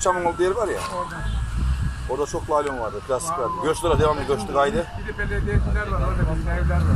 Çamın olduğu yer var ya. Orada. Orada çok laylon vardı. Plastik vardı. Göçlere devam ediyor. Göçlü kaydı. Bir de belediyeciler var orada bizim evler var.